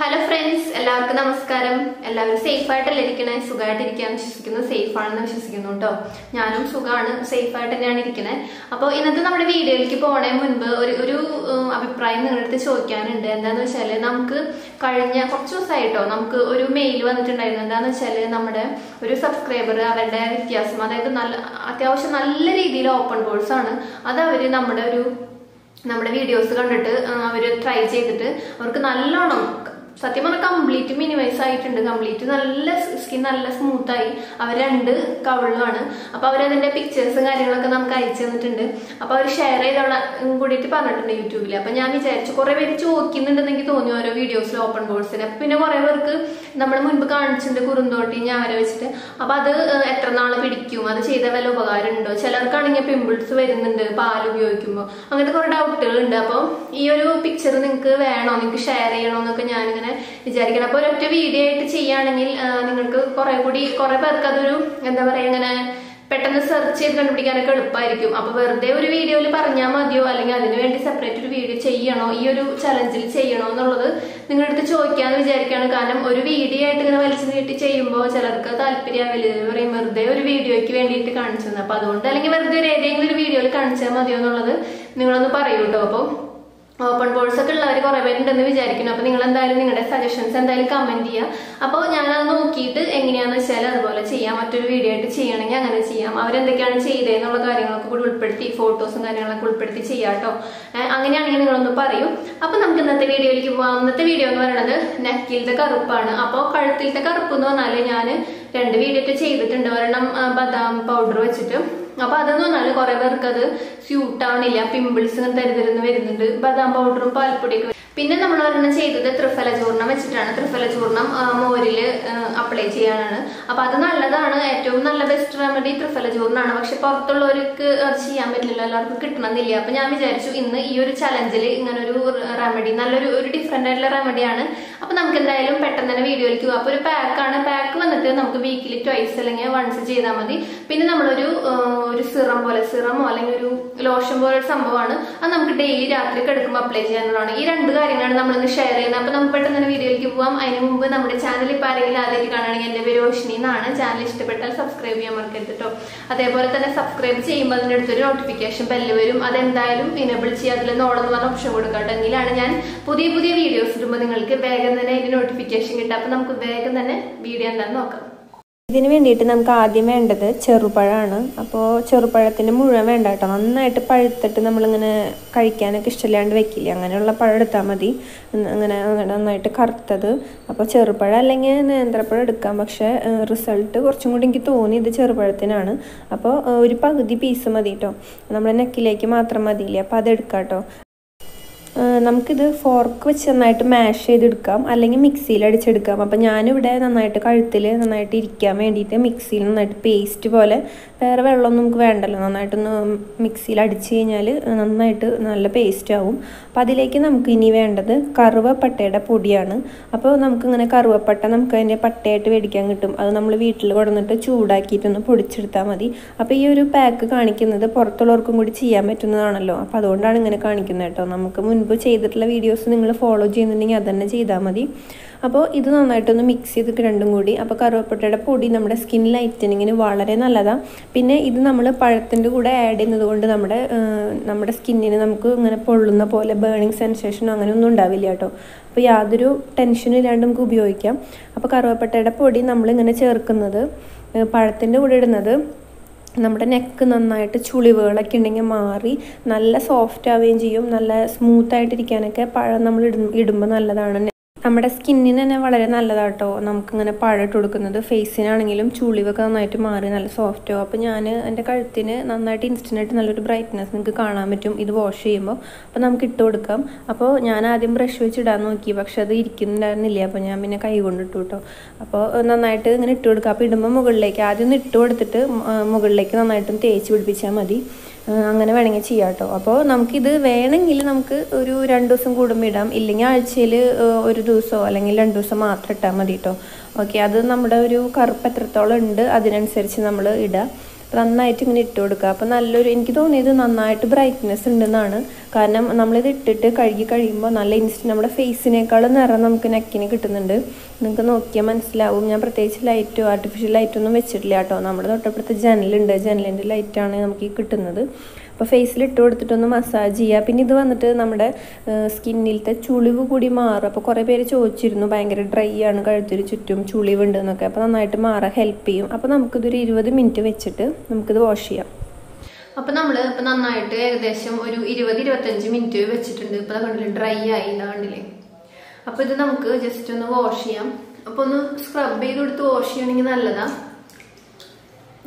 Hello friends എല്ലാവർക്കും നമസ്കാരം. എല്ലാവരും സേഫ് ആയിട്ടല്ലേ ഇരിക്കണേ? സുഖമായിട്ടിരിക്കാന്ന് വിശ്വസിക്കുന്നു. സേഫ് ആണെന്ന് വിശ്വസിക്കുന്നു കേട്ടോ ഞാനും സുഖമാണ്. സേഫ് ആയിട്ട് തന്നെയാണ് ഇരിക്കണേ. അപ്പോൾ ഇന്നത്തെ നമ്മുടെ വീഡിയോയിലേക്ക് പോണേ മുൻപ് ഒരു ഒരു അഭിപ്രായം നിങ്ങളുടെ അടുത്ത് ചോദിക്കാനുണ്ട്. എന്താന്ന് വെച്ചാൽ നമുക്ക് കഴിഞ്ഞ കുറച്ച് ദിവസമായിട്ടോ നമുക്ക് ഒരു മെയിൽ വന്നിട്ടുണ്ടായിരുന്നു. എന്താന്ന് വെച്ചാൽ നമ്മുടെ ഒരു സബ്സ്ക്രൈബർ അവരുടെ വ്യത്യാസം അതായത് നല്ല അത്യാവശ്യം നല്ല രീതിയിൽ ഓപ്പൺ കോഴ്സാണ് അത് അവർ നമ്മുടെ ഒരു നമ്മുടെ വീഡിയോസ് കണ്ടിട്ട് അവർ ട്രൈ ചെയ്തിട്ട് അവർക്ക് നല്ലോണം സത്യം പറഞ്ഞാൽ കംപ്ലീറ്റ് മിനിമൈസ് ആയിട്ടുണ്ട്. കംപ്ലീറ്റ് നല്ല സ്കിൻ നല്ല സ്മൂത്തായി അവർ രണ്ട് കവിളുമാണ് അപ്പൊ അവരതിന്റെ പിക്ചേഴ്സും കാര്യങ്ങളൊക്കെ നമുക്ക് അയച്ചു തന്നിട്ടുണ്ട്. അപ്പൊ അവർ ഷെയർ ചെയ്തോളം കൂടിയിട്ട് പറഞ്ഞിട്ടുണ്ട് യൂട്യൂബിൽ അപ്പൊ ഞാൻ വിചാരിച്ചു കുറെ പേര് ചോദിക്കുന്നുണ്ടെന്ന് എനിക്ക് തോന്നി ഓരോ വീഡിയോസിൽ ഓപ്പൺ ബോർഡ്സിന് പിന്നെ കുറെ പേർക്ക് നമ്മൾ മുൻപ് കാണിച്ചിട്ടുണ്ട് കുറുന്തോട്ടി ഞാവര വെച്ചിട്ട്. അപ്പൊ അത് എത്ര നാൾ പിടിക്കും? അത് ചെയ്ത വല്ല ഉപകാരം ഉണ്ടോ? ചിലർക്കാണെങ്കിൽ പിമ്പിൾസ് വരുന്നുണ്ട് പാൽ ഉപയോഗിക്കുമ്പോൾ അങ്ങനത്തെ കുറെ ഡൗട്ടുകൾ ഉണ്ട് അപ്പോൾ ഈ ഒരു പിക്ചർ നിങ്ങൾക്ക് വേണോ? നിങ്ങൾക്ക് ഷെയർ ചെയ്യണോ? എന്നൊക്കെ ഞാനിങ്ങനെ വിചാരിക്കണം. അപ്പോൾ ഒരൊറ്റ വീഡിയോ ആയിട്ട് ചെയ്യുകയാണെങ്കിൽ നിങ്ങൾക്ക് കുറെ കൂടി കുറെ പേർക്ക് അതൊരു എന്താ പറയാ ഇങ്ങനെ പെട്ടെന്ന് സെർച്ച് ചെയ്ത് കണ്ടുപിടിക്കാനൊക്കെ എളുപ്പമായിരിക്കും അപ്പൊ വെറുതെ ഒരു വീഡിയോയിൽ പറഞ്ഞാൽ മതിയോ? അല്ലെങ്കിൽ അതിനുവേണ്ടി സെപ്പറേറ്റ് ഒരു വീഡിയോ ചെയ്യണോ? ഈ ഒരു ചലഞ്ചിൽ ചെയ്യണോ എന്നുള്ളത് നിങ്ങളുടെ അടുത്ത് ചോദിക്കാന്ന് വിചാരിക്കുകയാണ്. കാരണം ഒരു വീഡിയോ ആയിട്ട് ഇങ്ങനെ വലിച്ചു നീട്ടി ചെയ്യുമ്പോൾ ചിലർക്ക് താല്പര്യമാവില്ല പറയും വെറുതെ ഒരു വീഡിയോയ്ക്ക് വേണ്ടിയിട്ട് കാണിച്ചു തന്നെ അപ്പൊ അതുകൊണ്ട് അല്ലെങ്കിൽ വെറുതെ ഒരു ഏതെങ്കിലും ഒരു വീഡിയോയിൽ കാണിച്ചാൽ മതിയോ എന്നുള്ളത് നിങ്ങളൊന്ന് പറയൂ കേട്ടോ. അപ്പോൾ ഓപ്പൺ ബോൾസ് ഒക്കെ ഉള്ളവർ കുറെ പേരുണ്ടെന്ന് വിചാരിക്കുന്നു. അപ്പോൾ നിങ്ങൾ എന്തായാലും നിങ്ങളുടെ സജഷൻസ് എന്തായാലും കമന്റ് ചെയ്യുക അപ്പോൾ ഞാനത് നോക്കിയിട്ട് എങ്ങനെയാന്ന് വെച്ചാൽ അതുപോലെ ചെയ്യാം. മറ്റൊരു വീഡിയോ ആയിട്ട് ചെയ്യണമെങ്കിൽ അങ്ങനെ ചെയ്യാം. അവരെന്തൊക്കെയാണ് ചെയ്തതെന്നുള്ള കാര്യങ്ങളൊക്കെ കൂടി ഉൾപ്പെടുത്തി ഫോട്ടോസും കാര്യങ്ങളൊക്കെ ഉൾപ്പെടുത്തി ചെയ്യാം കേട്ടോ അങ്ങനെയാണെങ്കിൽ നിങ്ങളൊന്ന് പറയൂ. അപ്പോൾ നമുക്ക് ഇന്നത്തെ വീഡിയോയിലേക്ക് പോകാം ഇന്നത്തെ വീഡിയോ എന്ന് പറയുന്നത് നെക്കിലത്തെ കറുപ്പാണ്. അപ്പോൾ കഴുത്തിലത്തെ കറുപ്പ് എന്ന് പറഞ്ഞാൽ ഞാൻ രണ്ട് വീഡിയോ ഒക്കെ ചെയ്തിട്ടുണ്ട്. ഒരെണ്ണം ബദാം പൗഡർ വെച്ചിട്ട്. അപ്പൊ അതെന്ന് പറഞ്ഞാൽ കുറെ പേർക്ക് അത് സ്യൂട്ട് ആവണില്ല പിമ്പിൾസ് ഇങ്ങനെ തരുതരുന്ന് വരുന്നുണ്ട്. ബദാം പൗഡറും പാൽപ്പൊടിയൊക്കെ പിന്നെ നമ്മൾ ഒരെണ്ണം ചെയ്തത് ത്രിഫല ചൂർണം വെച്ചിട്ടാണ് ത്രിഫല ചൂർണം മോരിൽ അപ്ലൈ ചെയ്യാനാണ്. അപ്പൊ അത് നല്ലതാണ്. ഏറ്റവും നല്ല ബെസ്റ്റ് റെമഡി ത്രിഫല ചൂർണാണ് പക്ഷെ പുറത്തുള്ളവർക്ക് അത് ചെയ്യാൻ പറ്റില്ല എല്ലാവർക്കും കിട്ടണമെന്നില്ല. അപ്പൊ ഞാൻ വിചാരിച്ചു ഇന്ന് ഈ ഒരു ചലഞ്ചിൽ ഇങ്ങനെ ഒരു റെമഡി നല്ലൊരു ഒരു ഡിഫറെന്റ് ആയിട്ടുള്ള റെമഡിയാണ് അപ്പൊ നമുക്ക് എന്തായാലും പെട്ടെന്ന് തന്നെ വീഡിയോയിലേക്ക് പോകാം അപ്പൊ ഒരു പാക്കാണ് പാക്ക് വന്നിട്ട് നമുക്ക് വീക്കിലി ട്വൈസ് അല്ലെങ്കിൽ വൺസ് ചെയ്താൽ മതി. പിന്നെ നമ്മളൊരു ഒരു സിറം പോലെ സിറമോ അല്ലെങ്കിൽ ഒരു ലോഷൻ പോലെ ഒരു സംഭവമാണ്. അത് നമുക്ക് ഡെയിലി രാത്രി കിടക്കുമ്പോൾ അപ്ലൈ ചെയ്യാനുള്ളതാണ്. ഈ രണ്ട് കാര്യങ്ങളാണ് നമ്മൾ ഇന്ന് ഷെയർ ചെയ്യുന്നത്. അപ്പൊ നമുക്ക് പെട്ടെന്ന് വീഡിയോയിലേക്ക് പോവാം. അതിന് മുമ്പ് നമ്മുടെ ചാനൽ ഇപ്പൊ ആരെങ്കിലും ആദ്യമായിട്ട് കാണുകയാണെങ്കിൽ എന്റെ പേര് റോഷിനി എന്നാണ്. ചാനൽ ഇഷ്ടപ്പെട്ടാൽ സബ്സ്ക്രൈബ് ചെയ്യാൻ മറക്കരുത് അതേപോലെ തന്നെ സബ്സ്ക്രൈബ് ചെയ്യുമ്പോൾ അതിന്റെ അടുത്തൊരു നോട്ടിഫിക്കേഷൻ ബെല്ല് വരും. അതെന്തായാലും ഇനേബിൾ ചെയ്യുക. അതിൽ നോളെന്ന് പറഞ്ഞ ഓപ്ഷൻ കൊടുക്കട്ടെ എങ്കിലാണ് ഞാൻ പുതിയ പുതിയ വീഡിയോസ് ഇടുമ്പോൾ നിങ്ങൾക്ക് വേഗം തന്നെ അതിന്റെ നോട്ടിഫിക്കേഷൻ കിട്ടുക. അപ്പൊ നമുക്ക് വേഗം തന്നെ വീഡിയോ എന്താണെന്ന് നോക്കാം. ഇതിന് വേണ്ടിയിട്ട് നമുക്ക് ആദ്യം വേണ്ടത് ചെറുപഴമാണ്. അപ്പോൾ ചെറുപഴത്തിന്റെ മുഴുവൻ വേണ്ട കേട്ടോ. നന്നായിട്ട് പഴുത്തിട്ട് നമ്മളിങ്ങനെ കഴിക്കാനൊക്കെ ഇഷ്ടമില്ലാണ്ട് വെക്കില്ല? അങ്ങനെയുള്ള പഴം എടുത്താൽ മതി. അങ്ങനെ നന്നായിട്ട് കറുത്തത്. അപ്പോൾ ചെറുപഴം അല്ലെങ്കിൽ നേന്ത്രപ്പഴം എടുക്കാം. പക്ഷേ റിസൾട്ട് കുറച്ചും കൂടി എനിക്ക് തോന്നി ഇത് ചെറുപഴത്തിനാണ്. അപ്പോൾ ഒരു പകുതി പീസ് മതി കേട്ടോ. നമ്മുടെ നെക്കിലേക്ക് മാത്രം മതിയില്ലേ? അപ്പോൾ അതെടുക്കാം കേട്ടോ. നമുക്കിത് ഫോർക്ക് വെച്ച് നന്നായിട്ട് മാഷ് ചെയ്തെടുക്കാം. അല്ലെങ്കിൽ മിക്സിയിൽ അടിച്ചെടുക്കാം. അപ്പം ഞാനിവിടെ നന്നായിട്ട് കഴുത്തിൽ നന്നായിട്ട് ഇരിക്കാൻ വേണ്ടിയിട്ട് മിക്സിയിൽ നന്നായിട്ട് പേസ്റ്റ് പോലെ വേറെ വെള്ളമൊന്നും നമുക്ക് വേണ്ടല്ലോ. നന്നായിട്ടൊന്ന് മിക്സിയിൽ അടിച്ച് കഴിഞ്ഞാൽ നന്നായിട്ട് നല്ല പേസ്റ്റ് ആവും. അപ്പോൾ അതിലേക്ക് നമുക്ക് ഇനി വേണ്ടത് കറുവപ്പട്ടയുടെ പൊടിയാണ്. അപ്പോൾ നമുക്കിങ്ങനെ കറുവപ്പട്ട നമുക്ക് അതിന്റെ പട്ടയായിട്ട് മേടിക്കാൻ കിട്ടും. അത് നമ്മൾ വീട്ടിൽ കൊടുന്നിട്ട് ചൂടാക്കിയിട്ടൊന്ന് പൊടിച്ചെടുത്താൽ മതി. അപ്പോൾ ഈ ഒരു പാക്ക് കാണിക്കുന്നത് പുറത്തുള്ളവർക്കും കൂടി ചെയ്യാൻ പറ്റുന്നതാണല്ലോ. അപ്പോൾ അതുകൊണ്ടാണ് ഇങ്ങനെ കാണിക്കുന്നത് കേട്ടോ. നമുക്ക് മുൻപ് ചെയ്തിട്ടുള്ള വീഡിയോസ് നിങ്ങൾ ഫോളോ ചെയ്യുന്നുണ്ടെങ്കിൽ അത് തന്നെ ചെയ്താൽ മതി. അപ്പോൾ ഇത് നന്നായിട്ടൊന്ന് മിക്സ് ചെയ്തിട്ട് രണ്ടും കൂടി. അപ്പോൾ കറുവപ്പട്ടയുടെ പൊടി നമ്മുടെ സ്കിൻ ലൈറ്റനിങ്ങിന് വളരെ നല്ലതാണ് പിന്നെ ഇത് നമ്മൾ പഴത്തിന്റെ കൂടെ ആഡ് ചെയ്യുന്നത് കൊണ്ട് നമ്മുടെ നമ്മുടെ സ്കിന്നിന് നമുക്ക് ഇങ്ങനെ പൊള്ളുന്ന പോലെ ബേണിങ് സെൻസേഷനോ അങ്ങനെ ഒന്നും ഉണ്ടാവില്ല കേട്ടോ. അപ്പോൾ യാതൊരു ടെൻഷനും ഇല്ലാണ്ട് നമുക്ക് ഉപയോഗിക്കാം. അപ്പോൾ കറുവപ്പട്ടയുടെ പൊടി നമ്മളിങ്ങനെ ചേർക്കുന്നത് പഴത്തിന്റെ കൂടെ ഇടുന്നത് നമ്മുടെ നെക്ക് നന്നായിട്ട് ചുളിവുകളൊക്കെ ഉണ്ടെങ്കിൽ മാറി നല്ല സോഫ്റ്റ് ആവുകയും ചെയ്യും. നല്ല സ്മൂത്ത് ആയിട്ടിരിക്കാനൊക്കെ പഴം നമ്മൾ ഇടും ഇടുമ്പോൾ നല്ലതാണ്. നമ്മുടെ സ്കിന്നിന് തന്നെ വളരെ നല്ലതാട്ടോ. നമുക്കിങ്ങനെ പഴം ഇട്ട് കൊടുക്കുന്നത്. ഫേസിനാണെങ്കിലും ചുളിവൊക്കെ നന്നായിട്ട് മാറി നല്ല സോഫ്റ്റോ അപ്പോൾ ഞാൻ എന്റെ കഴുത്തിന് നന്നായിട്ട് ഇൻസ്റ്റന്റായിട്ട് നല്ലൊരു ബ്രൈറ്റ്നസ് നിങ്ങൾക്ക് കാണാൻ പറ്റും. ഇത് വാഷ് ചെയ്യുമ്പോൾ അപ്പോൾ നമുക്ക് ഇട്ട് കൊടുക്കാം. അപ്പോൾ ഞാൻ ആദ്യം ബ്രഷ് വെച്ച് ഇടാൻ നോക്കി. പക്ഷെ അത് ഇരിക്കുന്നുണ്ടായിരുന്നില്ല? അപ്പോൾ ഞാൻ പിന്നെ കൈ കൊണ്ട് ഇട്ടു കേട്ടോ അപ്പോൾ നന്നായിട്ട് ഇങ്ങനെ ഇട്ട് കൊടുക്കുക അപ്പോൾ ഇടുമ്പോൾ മുകളിലേക്ക് ആദ്യം ഒന്ന് ഇട്ട് കൊടുത്തിട്ട് മുകളിലേക്ക് നന്നായിട്ടും തേച്ച് പിടിപ്പിച്ചാൽ മതി. അങ്ങനെ വേണമെങ്കിൽ ചെയ്യാം കേട്ടോ അപ്പോൾ നമുക്കിത് വേണമെങ്കിൽ നമുക്ക് ഒരു രണ്ട് ദിവസം കൂടുമ്പോൾ ഇടാം. ഇല്ലെങ്കിൽ ആഴ്ചയിൽ ഒരു ദിവസമോ അല്ലെങ്കിൽ രണ്ട് ദിവസം മാത്രം ഇട്ടാൽ മതി കേട്ടോ ഓക്കെ അത് നമ്മുടെ ഒരു കറുപ്പ് എത്രത്തോളം ഉണ്ട് അതിനനുസരിച്ച് നമ്മൾ അപ്പോൾ നന്നായിട്ട് ഇങ്ങനെ ഇട്ട് കൊടുക്കുക. അപ്പോൾ നല്ലൊരു എനിക്ക് തോന്നിയത് നന്നായിട്ട് ബ്രൈറ്റ്നെസ് ഉണ്ടെന്നാണ്. കാരണം നമ്മളിത് ഇട്ടിട്ട് കഴുകി കഴിയുമ്പോൾ നല്ല ഇൻസ്റ്റന്റ് നമ്മുടെ ഫേസിനേക്കാളും നിറം നമുക്ക് നെക്കിന് കിട്ടുന്നുണ്ട്. നിങ്ങൾക്ക് നോക്കിയാൽ മനസ്സിലാവും. ഞാൻ പ്രത്യേകിച്ച് ലൈറ്റോ ആർട്ടിഫിഷ്യൽ ലൈറ്റൊന്നും വെച്ചിട്ടില്ല കേട്ടോ. നമ്മുടെ തൊട്ടപ്പുറത്ത് ജനലുണ്ട്. ജനലിന്റെ ലൈറ്റാണ് നമുക്ക് ഈ കിട്ടുന്നത്. അപ്പോൾ ഫേസിൽ ഇട്ട് കൊടുത്തിട്ടൊന്ന് മസാജ് ചെയ്യുക പിന്നെ ഇത് വന്നിട്ട് നമ്മുടെ സ്കിന്നിലത്തെ ചുളിവ് കൂടി മാറും. അപ്പോൾ കുറേ പേര് ചോദിച്ചിരുന്നു ഭയങ്കര ഡ്രൈ ആണ് കഴുത്തിന് ചുറ്റും ചുളിവുണ്ട് എന്നൊക്കെ അപ്പോൾ നന്നായിട്ട് മാറാൻ ഹെൽപ്പ് ചെയ്യും. അപ്പോൾ നമുക്കിതൊരു ഇരുപത് മിനിറ്റ് വെച്ചിട്ട് നമുക്കിത് വാഷ് ചെയ്യാം. അപ്പോൾ നമ്മൾ ഇപ്പോൾ നന്നായിട്ട് ഏകദേശം ഒരു ഇരുപത് ഇരുപത്തഞ്ച് മിനിറ്റ് വെച്ചിട്ടുണ്ട്. ഇപ്പം കണ്ടില്ല ഡ്രൈ ആയി കണ്ടില്ലേ. അപ്പോൾ ഇത് നമുക്ക് ജസ്റ്റ് ഒന്ന് വാഷ് ചെയ്യാം. അപ്പൊ ഒന്ന് സ്ക്രബ് ചെയ്ത് കൊടുത്ത് വാഷ് ചെയ്യണമെങ്കിൽ നല്ലതാ.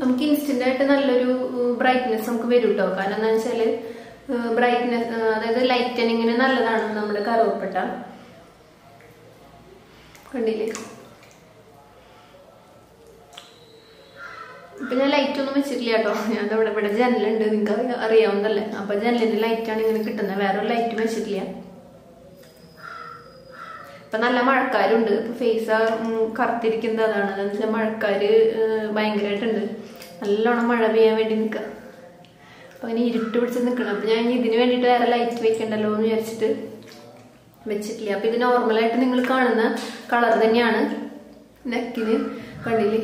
നമുക്ക് ഇൻസ്റ്റന്റ് ആയിട്ട് നല്ലൊരു ബ്രൈറ്റ്നെസ് നമുക്ക് വരും കേട്ടോ കാരണം എന്താ വെച്ചാൽ ബ്രൈറ്റ്നെസ് അതായത് ലൈറ്റനിങ്ങിന് നല്ലതാണ് നമ്മുടെ കറുവപ്പട്ട. കണ്ടില്ലേ? ഇപ്പൊ ഞാൻ ലൈറ്റ് ഒന്നും വെച്ചിട്ടില്ല കേട്ടോ. ഞാൻ ഇവിടെ ഇവിടെ ജനലുണ്ട് നിങ്ങൾക്ക് അറിയാവുന്നല്ലേ അപ്പൊ ജനലിന്റെ ആണ് ഇങ്ങനെ കിട്ടുന്നത് വേറെ ഒരു ലൈറ്റും വെച്ചിട്ടില്ല. ഇപ്പൊ നല്ല മഴക്കാരുണ്ട്. ഫേസ് കറുത്തിരിക്കുന്നത് അതാണ്. അതെന്ന് വെച്ചാൽ മഴക്കാര് ഭയങ്കരമായിട്ടുണ്ട് നല്ലോണം മഴ പെയ്യാൻ വേണ്ടി നിൽക്കുക അപ്പോൾ ഇനി ഇരുട്ട് പിടിച്ച് നിൽക്കണം അപ്പോൾ ഞാൻ ഇനി ഇതിന് വേണ്ടിയിട്ട് വേറെ ലൈറ്റ് വെക്കണ്ടല്ലോ എന്ന് വിചാരിച്ചിട്ട് വെച്ചിട്ടില്ല. അപ്പോൾ ഇത് നോർമലായിട്ട് നിങ്ങൾ കാണുന്ന കളർ തന്നെയാണ് നെക്കിന് കണ്ണിൽ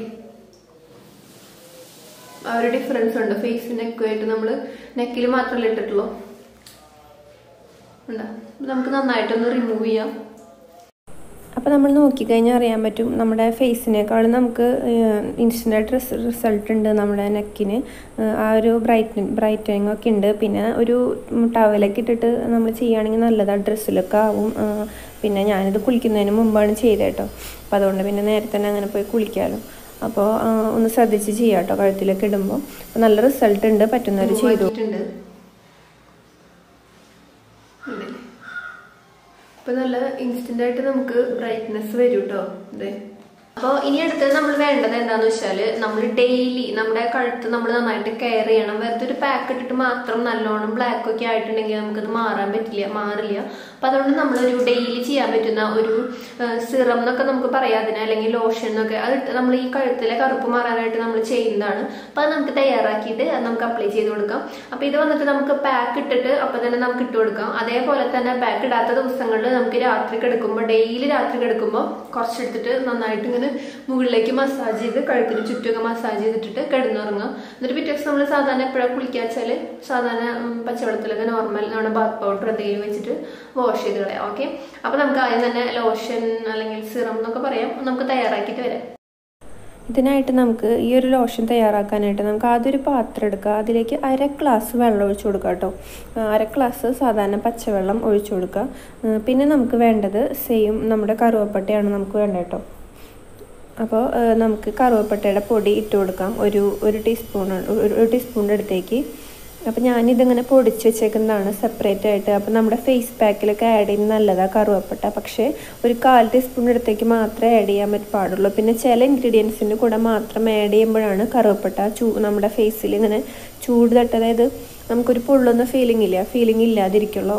ആ ഒരു ഡിഫറൻസ് ഉണ്ട്. ഫേസ് നെക്കുമായിട്ട് നമ്മൾ നെക്കിൽ മാത്രമല്ല ഇട്ടിട്ടുള്ളൂ. ഉണ്ടോ? നമുക്ക് നന്നായിട്ടൊന്ന് റിമൂവ് ചെയ്യാം. അപ്പോൾ നമ്മൾ നോക്കിക്കഴിഞ്ഞാൽ അറിയാൻ പറ്റും നമ്മുടെ ഫേസിനേക്കാളും നമുക്ക് ഇൻസ്റ്റന്റായിട്ട് റിസൾട്ട് ഉണ്ട് നമ്മുടെ നെക്കിന് ആ ഒരു ബ്രൈറ്റ് ബ്രൈറ്റനിങ് ഒക്കെ ഉണ്ട്. പിന്നെ ഒരു ടവലൊക്കെ ഇട്ടിട്ട് നമ്മൾ ചെയ്യുകയാണെങ്കിൽ നല്ലതാണ് ഡ്രസ്സിലൊക്കെ ആവും. പിന്നെ ഞാനിത് കുളിക്കുന്നതിന് മുമ്പാണ് ചെയ്തത് കേട്ടോ. അപ്പോൾ അതുകൊണ്ട് പിന്നെ നേരത്തെ തന്നെ അങ്ങനെ പോയി കുളിക്കാമല്ലോ അപ്പോൾ ഒന്ന് ശ്രദ്ധിച്ച് ചെയ്യാം കേട്ടോ കഴുത്തിലൊക്കെ ഇടുമ്പോൾ നല്ല റിസൾട്ട് ഉണ്ട്. പറ്റുന്നവർ ചെയ്തു ആക്കിയിട്ടുണ്ട് ഉണ്ടല്ലേ? ഇപ്പൊ നല്ല ഇൻസ്റ്റന്റ് ആയിട്ട് നമുക്ക് ബ്രൈറ്റ്നെസ് വരും കേട്ടോ അതെ അപ്പോൾ ഇനി അടുത്തത് നമ്മൾ വേണ്ടത് എന്താന്ന് വെച്ചാൽ നമ്മൾ ഡെയിലി നമ്മുടെ കഴുത്ത് നമ്മൾ നന്നായിട്ട് കെയർ ചെയ്യണം. വെറുതെ ഒരു പാക്ക് ഇട്ടിട്ട് മാത്രം നല്ലോണം ബ്ലാക്ക് ഒക്കെ ആയിട്ടുണ്ടെങ്കിൽ നമുക്കത് മാറാൻ പറ്റില്ല മാറില്ല. അപ്പൊ അതുകൊണ്ട് നമ്മളൊരു ഡെയിലി ചെയ്യാൻ പറ്റുന്ന ഒരു സിറം എന്നൊക്കെ നമുക്ക് പറയാം. അതിന് അല്ലെങ്കിൽ ലോഷൻ എന്നൊക്കെ. അത് നമ്മൾ ഈ കഴുത്തിലെ കറുപ്പ് മാറാനായിട്ട് നമ്മൾ ചെയ്യുന്നതാണ്. അപ്പൊ അത് നമുക്ക് തയ്യാറാക്കിയിട്ട് അത് നമുക്ക് അപ്ലൈ ചെയ്ത് കൊടുക്കാം. അപ്പൊ ഇത് വന്നിട്ട് നമുക്ക് പാക്ക് ഇട്ടിട്ട് അപ്പൊ തന്നെ നമുക്ക് ഇട്ട് കൊടുക്കാം. അതേപോലെ തന്നെ പാക്ക് ഇടാത്ത ദിവസങ്ങളിൽ നമുക്ക് രാത്രി കിടക്കുമ്പോൾ ഡെയിലി രാത്രി കിടക്കുമ്പോൾ കുറച്ചെടുത്തിട്ട് നന്നായിട്ട് ഇങ്ങനെ മുകളിലേക്ക് മസാജ് ചെയ്ത് കഴുത്തിന് ചുറ്റുമൊക്കെ മസാജ് ചെയ്തിട്ടിട്ട് കിടന്നുറങ്ങുക. എന്നിട്ട് പിറ്റേ ദിവസം നമ്മൾ സാധാരണ എപ്പോഴാണ് കുളിക്കുക വെച്ചാൽ സാധാരണ പച്ചവെള്ളത്തിലൊക്കെ നോർമൽ നമ്മുടെ ബാത്ത് പൗഡർ എന്തെങ്കിലും വെച്ചിട്ട് വാഷ് ചെയ്ത് കളയാം. ഓക്കെ അപ്പൊ നമുക്ക് ആദ്യം തന്നെ ലോഷൻ അല്ലെങ്കിൽ സിറം എന്നൊക്കെ പറയാം. നമുക്ക് തയ്യാറാക്കിയിട്ട് വരാം. ഇതിനായിട്ട് നമുക്ക് ഈ ഒരു ലോഷൻ തയ്യാറാക്കാനായിട്ട് നമുക്ക് ആദ്യം ഒരു പാത്രം എടുക്കുക. അതിലേക്ക് അര ഗ്ലാസ് വെള്ളം ഒഴിച്ചു കൊടുക്കുക കേട്ടോ. അര ഗ്ലാസ് സാധാരണ പച്ചവെള്ളം ഒഴിച്ചു കൊടുക്കുക. പിന്നെ നമുക്ക് വേണ്ടത് സെയിം നമ്മുടെ കറുവപ്പട്ടയാണ് നമുക്ക് വേണ്ടത് കേട്ടോ. അപ്പോൾ നമുക്ക് കറുവപ്പട്ടയുടെ പൊടി ഇട്ട് കൊടുക്കാം. ഒരു ഒരു ടീസ്പൂൺ ഒരു ടീസ്പൂണിന്റെ അടുത്തേക്ക്. അപ്പോൾ ഞാനിതിങ്ങനെ പൊടിച്ച് വെച്ചേക്കുന്നതാണ് സെപ്പറേറ്റ് ആയിട്ട്. അപ്പോൾ നമ്മുടെ ഫേസ് പാക്കിലൊക്കെ ആഡ് ചെയ്യുന്നത് നല്ലതാണ് കറുവപ്പട്ട. പക്ഷേ ഒരു കാൽ ടീസ്പൂണിന്റെ അടുത്തേക്ക് മാത്രമേ ആഡ് ചെയ്യാൻ പറ്റി പാടുള്ളൂ. പിന്നെ ചില ഇൻഗ്രീഡിയൻസിന്റെ കൂടെ മാത്രം ആഡ് ചെയ്യുമ്പോഴാണ് കറുവപ്പട്ട ചൂ നമ്മുടെ ഫേസിൽ ഇങ്ങനെ ചൂട് തട്ട് അതായത് നമുക്കൊരു പൊള്ളുന്ന ഫീലിംഗ് ഇല്ല? ഫീലിംഗ് ഇല്ലാതിരിക്കുള്ളൂ.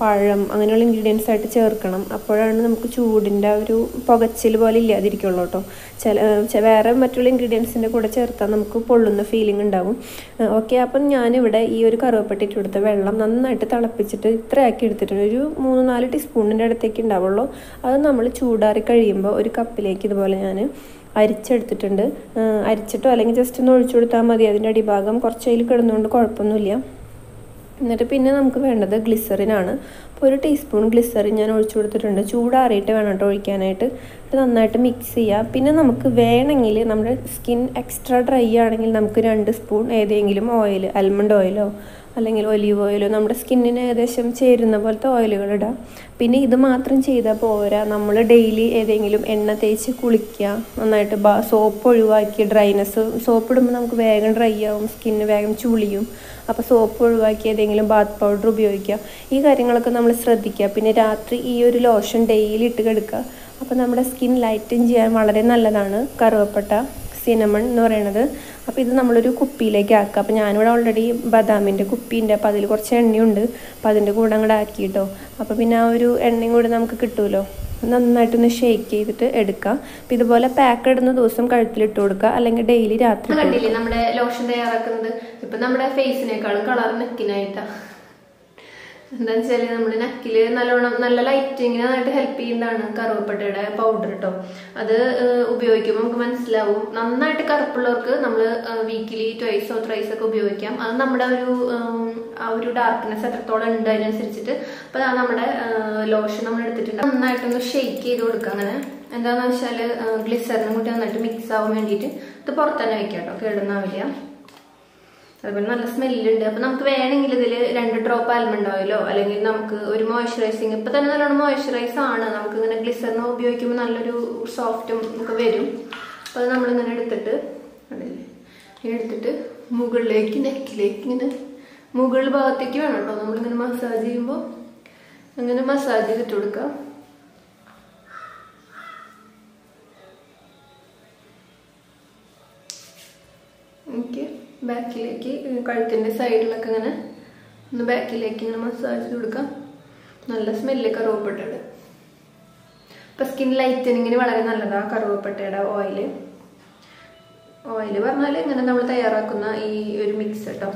പഴം അങ്ങനെയുള്ള ഇൻഗ്രീഡിയൻസ് ആയിട്ട് ചേർക്കണം. അപ്പോഴാണ് നമുക്ക് ചൂടിന്റെ ഒരു പുകച്ചിൽ പോലെ ഇല്ലാതിരിക്കുള്ളൂ കേട്ടോ. ചില വേറെ മറ്റുള്ള ഇൻഗ്രീഡിയൻസിന്റെ കൂടെ ചേർത്താൽ നമുക്ക് പൊള്ളുന്ന ഫീലിംഗ് ഉണ്ടാവും. ഓക്കെ അപ്പം ഞാനിവിടെ ഈ ഒരു കറുവപ്പട്ടിട്ട് കൊടുത്ത വെള്ളം നന്നായിട്ട് തിളപ്പിച്ചിട്ട് ഇത്രയാക്കി എടുത്തിട്ടുണ്ട്. ഒരു മൂന്ന് നാല് ടീസ്പൂണിന്റെ അടുത്തേക്ക് ഉണ്ടാവുള്ളൂ. അത് നമ്മൾ ചൂടാറി കഴിയുമ്പോൾ ഒരു കപ്പിലേക്ക് ഇതുപോലെ ഞാൻ അരിച്ചെടുത്തിട്ടുണ്ട്. അരിച്ചിട്ടോ അല്ലെങ്കിൽ ജസ്റ്റ് ഒന്ന് ഒഴിച്ചു കൊടുത്താൽ മതി. അതിന്റെ അടിഭാഗം കുറച്ച് അതിൽ കിടന്നുകൊണ്ട് കുഴപ്പമൊന്നുമില്ല. എന്നിട്ട് പിന്നെ നമുക്ക് വേണ്ടത് ഗ്ലിസറിനാണ് അപ്പോൾ ഒരു ടീസ്പൂൺ ഗ്ലിസറിൻ ഞാൻ ഒഴിച്ചു കൊടുത്തിട്ടുണ്ട്. ചൂടാറിയിട്ട് വേണം കേട്ടോ ഒഴിക്കാനായിട്ട്. ഇത് നന്നായിട്ട് മിക്സ് ചെയ്യുക പിന്നെ നമുക്ക് വേണമെങ്കിൽ നമ്മുടെ സ്കിൻ എക്സ്ട്രാ ഡ്രൈ ആണെങ്കിൽ നമുക്ക് രണ്ട് സ്പൂൺ ഏതെങ്കിലും ഓയിൽ അൽമണ്ട് ഓയിലോ അല്ലെങ്കിൽ ഒലീവ് ഓയിലോ നമ്മുടെ സ്കിന്നിന് ഏകദേശം ചേരുന്ന പോലത്തെ ഓയിലുകൾ ഇടാം. പിന്നെ ഇത് മാത്രം ചെയ്താൽ പോരാ നമ്മൾ ഡെയിലി ഏതെങ്കിലും എണ്ണ തേച്ച് കുളിക്കുക നന്നായിട്ട് ബാ സോപ്പ് ഒഴിവാക്കി ഡ്രൈനെസ് സോപ്പ് ഇടുമ്പോൾ നമുക്ക് വേഗം ഡ്രൈ ആവും സ്കിന്ന് വേഗം ചുളിയും. അപ്പോൾ സോപ്പ് ഒഴിവാക്കി ഏതെങ്കിലും ബാത്ത് പൗഡർ ഉപയോഗിക്കുക. ഈ കാര്യങ്ങളൊക്കെ നമ്മൾ ശ്രദ്ധിക്കുക. പിന്നെ രാത്രി ഈ ഒരു ലോഷൻ ഡെയിലി ഇട്ട് കിടക്കുക. അപ്പോൾ നമ്മുടെ സ്കിൻ ലൈറ്റൻ ചെയ്യാൻ വളരെ നല്ലതാണ്. കറുവപ്പട്ട. സിനമൺ എന്ന് പറയണത്. അപ്പോൾ ഇത് നമ്മളൊരു കുപ്പിയിലേക്ക് ആക്കുക. അപ്പോൾ ഞാനിവിടെ ഓൾറെഡി ബദാമിന്റെ കുപ്പിയുണ്ട് അപ്പോൾ അതിൽ കുറച്ച് എണ്ണയുണ്ട്. അപ്പോൾ അതിന്റെ കൂടെ അങ്ങോട്ട് ആക്കിയിട്ടോ. അപ്പോൾ പിന്നെ ആ ഒരു എണ്ണയും കൂടെ നമുക്ക് കിട്ടുമല്ലോ നന്നായിട്ടൊന്ന് ഷേക്ക് ചെയ്തിട്ട് എടുക്കുക. അപ്പം ഇതുപോലെ പാക്ക് ഇടുന്ന ദിവസം കഴുത്തിലിട്ട് കൊടുക്കുക. അല്ലെങ്കിൽ ഡെയിലി രാത്രി കണ്ടില്ലേ നമ്മുടെ ലോഷൻ തയ്യാറാക്കുന്നത്? ഇപ്പം നമ്മുടെ ഫേസിനേക്കാളും കളർ നെക്കിനായിട്ടാ. എന്താ വെച്ചാൽ നമ്മുടെ നെക്കിൽ നല്ലോണം നല്ല ലൈറ്റിങ്ങിന് നന്നായിട്ട് ഹെൽപ്പ് ചെയ്യുന്നതാണ് കറുവപ്പട്ടയുടെ പൗഡർ കേട്ടോ അത് ഉപയോഗിക്കുമ്പോൾ നമുക്ക് മനസ്സിലാവും. നന്നായിട്ട് കറുപ്പുള്ളവർക്ക് നമ്മൾ വീക്കിലി ട്വൈസോ ത്രൈസ് ഒക്കെ ഉപയോഗിക്കാം. അത് നമ്മുടെ ഒരു ആ ഒരു ഡാർക്ക്നെസ് എത്രത്തോളം ഉണ്ട് അതിനനുസരിച്ചിട്ട്. അപ്പൊ അത് നമ്മുടെ ലോഷൻ നമ്മൾ എടുത്തിട്ടുണ്ട്. നന്നായിട്ടൊന്ന് ഷെയ്ക്ക് ചെയ്ത് കൊടുക്കുക അങ്ങനെ. എന്താണെന്ന് വെച്ചാൽ ഗ്ലിസറിനും കൂടി നന്നായിട്ട് മിക്സ് ആവാൻ വേണ്ടിയിട്ട് ഇത് പുറത്ത് തന്നെ വെക്കാം കേട്ടോ കേടുന്നാവില്ല. അതുപോലെ നല്ല സ്മെല്ലുണ്ട്. അപ്പൊ നമുക്ക് വേണമെങ്കിൽ ഇതിൽ രണ്ട് ഡ്രോപ്പ് ആൽമണ്ട് ഓയിലോ അല്ലെങ്കിൽ നമുക്ക് ഒരു മോയ്സ്ചറൈസിങ് ഇപ്പൊ തന്നെ നല്ലോണം മോയ്സ്ചറൈസ് ആണ്. നമുക്ക് ഇങ്ങനെ ഗ്ലിസറിന് ഉപയോഗിക്കുമ്പോൾ നല്ലൊരു സോഫ്റ്റും ഒക്കെ വരും. അപ്പൊ അത് നമ്മളിങ്ങനെ എടുത്തിട്ട് ഇങ്ങനെ എടുത്തിട്ട് മുകളിലേക്ക് നെക്കിലേക്ക് ഇങ്ങനെ മുകൾ ഭാഗത്തേക്ക് വേണം കേട്ടോ. നമ്മളിങ്ങനെ മസാജ് ചെയ്യുമ്പോൾ അങ്ങനെ മസാജ് ചെയ്തിട്ട് കൊടുക്കാം എനിക്ക് ബാക്കിലേക്ക് കഴുത്തിന്റെ സൈഡിലൊക്കെ ഇങ്ങനെ ഒന്ന് ബാക്കിലേക്ക് ഇങ്ങനെ മസാജ് ചെയ്ത് കൊടുക്കാം. നല്ല സ്മെല്ല് കറുവപ്പട്ടയുടെ ഇപ്പൊ സ്കിൻ ലൈറ്റനിങ്ങിന് വളരെ നല്ലതാണ് കറുവപ്പട്ടയുടെ ഓയിൽ ഓയിൽ പറഞ്ഞാൽ ഇങ്ങനെ നമ്മൾ തയ്യാറാക്കുന്ന ഈ ഒരു മിക്സ് കേട്ടോ.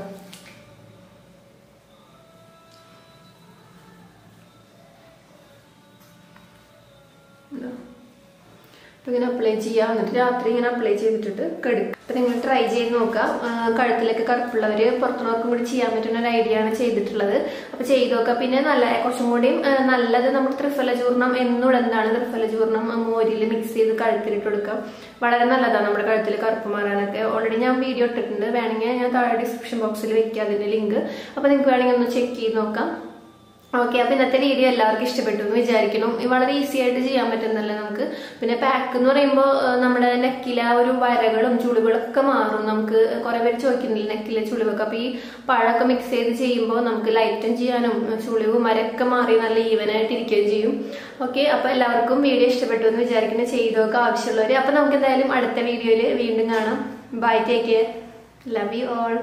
അപ്പൊ ഇങ്ങനെ അപ്ലൈ ചെയ്യാം. എന്നിട്ട് രാത്രി ഇങ്ങനെ അപ്ലൈ ചെയ്തിട്ടിട്ട് കെടുക്കും അപ്പൊ നിങ്ങൾ ട്രൈ ചെയ്ത് നോക്കാം ആ, കഴുത്തിലൊക്കെ കറുപ്പുള്ളവര് പുറത്തുനിന്നവർക്കും കൂടി ചെയ്യാൻ പറ്റുന്ന ഒരു ഐഡിയ ആണ് ചെയ്തിട്ടുള്ളത്. അപ്പോൾ ചെയ്ത് നോക്കാം പിന്നെ നല്ല കുറച്ചും കൂടിയും നല്ലത് നമ്മൾ ത്രിഫല ചൂർണം എന്നുള്ളതാണ് ത്രിഫല ചൂർണം മോരിൽ മിക്സ് ചെയ്ത് കഴുത്തിലിട്ട് കൊടുക്കാം വളരെ നല്ലതാണ് നമ്മുടെ കഴുത്തിൽ കറുപ്പ് മാറാനൊക്കെ. ഓൾറെഡി ഞാൻ വീഡിയോ ഇട്ടിട്ടുണ്ട്. വേണമെങ്കിൽ ഞാൻ താഴെ ഡിസ്ക്രിപ്ഷൻ ബോക്സിൽ വെക്കാം അതിന്റെ ലിങ്ക് അപ്പോൾ നിങ്ങൾക്ക് വേണമെങ്കിൽ ഒന്ന് ചെക്ക് ചെയ്ത് നോക്കാം. ഓക്കെ അപ്പൊ ഇന്നത്തെ വീഡിയോ എല്ലാവർക്കും ഇഷ്ടപ്പെട്ടു എന്ന് വിചാരിക്കണം ഇത് വളരെ ഈസി ആയിട്ട് ചെയ്യാൻ പറ്റുന്നല്ലേ നമുക്ക്? പിന്നെ പാക്ക് എന്ന് പറയുമ്പോൾ നമ്മുടെ നെക്കിലെ ഒരു വരകളും ചുളിവുകളൊക്കെ മാറും. നമുക്ക് കുറെ പേര് ചോദിക്കുന്നില്ല നെക്കിലെ ചുളിവൊക്കെ. അപ്പൊ ഈ പഴമൊക്കെ മിക്സ് ചെയ്ത് ചെയ്യുമ്പോൾ നമുക്ക് ലൈറ്റും ചെയ്യാനും ചുളിവും വരൊക്കെ മാറി നല്ല ഈവനായിട്ട് ഇരിക്കുകയും ചെയ്യും. ഓക്കെ അപ്പൊ എല്ലാവർക്കും വീഡിയോ ഇഷ്ടപ്പെട്ടു എന്ന് വിചാരിക്കുന്നു. ചെയ്തൊക്കെ ആവശ്യമുള്ളവര്. അപ്പൊ നമുക്ക് എന്തായാലും അടുത്ത വീഡിയോയിൽ വീണ്ടും കാണാം. Bye take care love you all